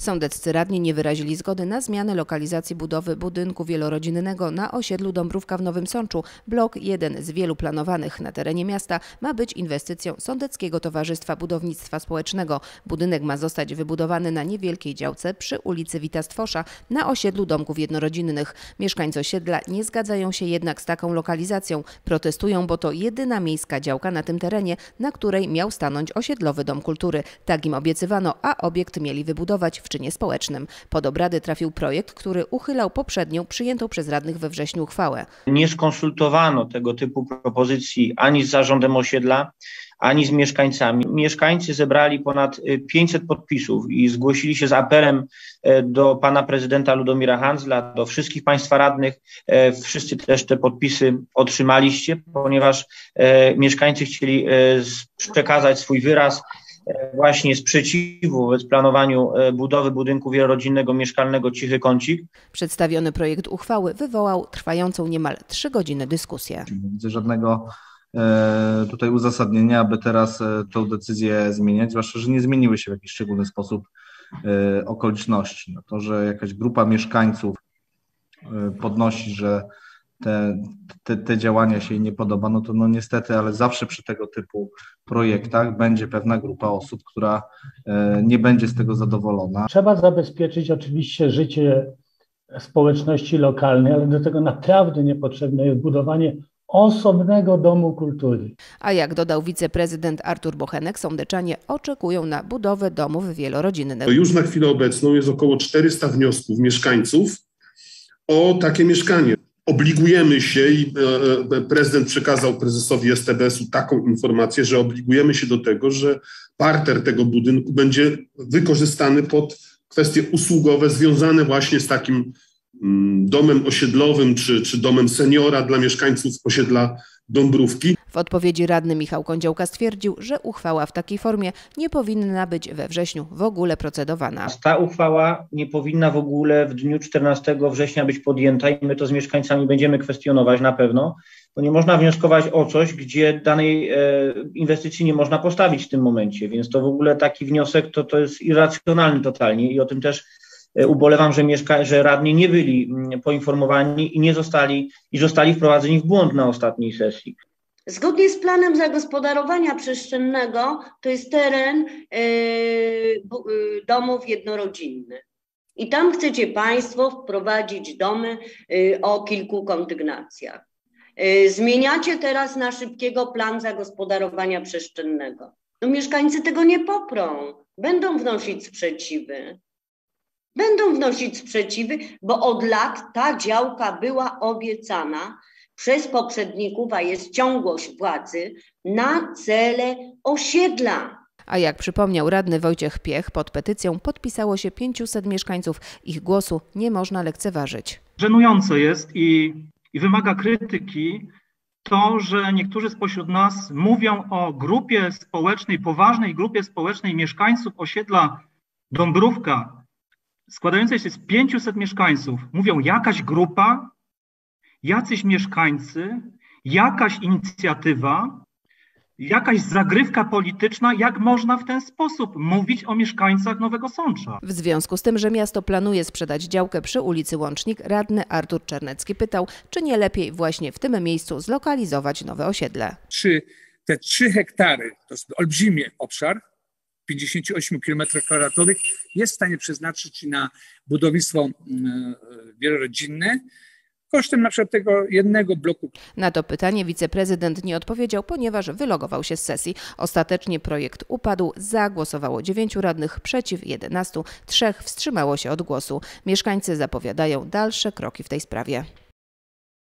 Sądeccy radni nie wyrazili zgody na zmianę lokalizacji budowy budynku wielorodzinnego na osiedlu Dąbrówka w Nowym Sączu. Blok jeden z wielu planowanych na terenie miasta ma być inwestycją Sądeckiego Towarzystwa Budownictwa Społecznego. Budynek ma zostać wybudowany na niewielkiej działce przy ulicy Wita Stwosza na osiedlu domków jednorodzinnych. Mieszkańcy osiedla nie zgadzają się jednak z taką lokalizacją. Protestują, bo to jedyna miejska działka na tym terenie, na której miał stanąć osiedlowy dom kultury. Tak im obiecywano, a obiekt mieli wybudować w czynie społecznym. Pod obrady trafił projekt, który uchylał poprzednią przyjętą przez radnych we wrześniu uchwałę. Nie skonsultowano tego typu propozycji ani z zarządem osiedla, ani z mieszkańcami. Mieszkańcy zebrali ponad 500 podpisów i zgłosili się z apelem do pana prezydenta Ludomira Hanzla, do wszystkich państwa radnych. Wszyscy też te podpisy otrzymaliście, ponieważ mieszkańcy chcieli przekazać swój wyraz właśnie sprzeciwu wobec planowaniu budowy budynku wielorodzinnego mieszkalnego Cichy Kącik. Przedstawiony projekt uchwały wywołał trwającą niemal trzy godziny dyskusję. Nie widzę żadnego tutaj uzasadnienia, aby teraz tę decyzję zmieniać, zwłaszcza, że nie zmieniły się w jakiś szczególny sposób okoliczności. No to, że jakaś grupa mieszkańców podnosi, że te, te, te działania się jej nie podoba, no to no niestety, ale zawsze przy tego typu projektach będzie pewna grupa osób, która nie będzie z tego zadowolona. Trzeba zabezpieczyć oczywiście życie społeczności lokalnej, ale do tego naprawdę niepotrzebne jest budowanie osobnego domu kultury. A jak dodał wiceprezydent Artur Bochenek, sądeczanie oczekują na budowę domów wielorodzinnych. Już na chwilę obecną jest około 400 wniosków mieszkańców o takie mieszkanie. Obligujemy się i prezydent przekazał prezesowi STBS-u taką informację, że obligujemy się do tego, że parter tego budynku będzie wykorzystany pod kwestie usługowe związane właśnie z takim domem osiedlowym czy, czy domem seniora dla mieszkańców osiedla Dąbrówki. W odpowiedzi radny Michał Kądziołka stwierdził, że uchwała w takiej formie nie powinna być we wrześniu w ogóle procedowana. Ta uchwała nie powinna w ogóle w dniu 14 września być podjęta i my to z mieszkańcami będziemy kwestionować na pewno, bo nie można wnioskować o coś, gdzie danej e, inwestycji nie można postawić w tym momencie, więc to w ogóle taki wniosek to, to jest irracjonalny totalnie i o tym też ubolewam, że, mieszka- że radni nie byli poinformowani i nie zostali i zostali wprowadzeni w błąd na ostatniej sesji. Zgodnie z planem zagospodarowania przestrzennego to jest teren yy, domów jednorodzinnych. I tam chcecie Państwo wprowadzić domy yy, o kilku kondygnacjach. Zmieniacie teraz na szybkiego plan zagospodarowania przestrzennego. No mieszkańcy tego nie poprą. Będą wnosić sprzeciwy. Będą wnosić sprzeciwy, bo od lat ta działka była obiecana przez poprzedników, a jest ciągłość władzy na cele osiedla. A jak przypomniał radny Wojciech Piech, pod petycją podpisało się 500 mieszkańców. Ich głosu nie można lekceważyć. Żenujące jest i, i wymaga krytyki to, że niektórzy spośród nas mówią o grupie społecznej, poważnej grupie społecznej mieszkańców osiedla Dąbrówka, składającej się z 500 mieszkańców. Mówią jakaś grupa, jacyś mieszkańcy, jakaś inicjatywa, jakaś zagrywka polityczna, jak można w ten sposób mówić o mieszkańcach Nowego Sącza. W związku z tym, że miasto planuje sprzedać działkę przy ulicy Łącznik, radny Artur Czernecki pytał, czy nie lepiej właśnie w tym miejscu zlokalizować nowe osiedle. Czy te 3 hektary, to jest olbrzymi obszar, 58 km kwadratowych, jest w stanie przeznaczyć na budownictwo wielorodzinne, kosztem na przykład tego jednego bloku. Na to pytanie wiceprezydent nie odpowiedział, ponieważ wylogował się z sesji. Ostatecznie projekt upadł, zagłosowało 9 radnych, przeciw 11, trzech wstrzymało się od głosu. Mieszkańcy zapowiadają dalsze kroki w tej sprawie.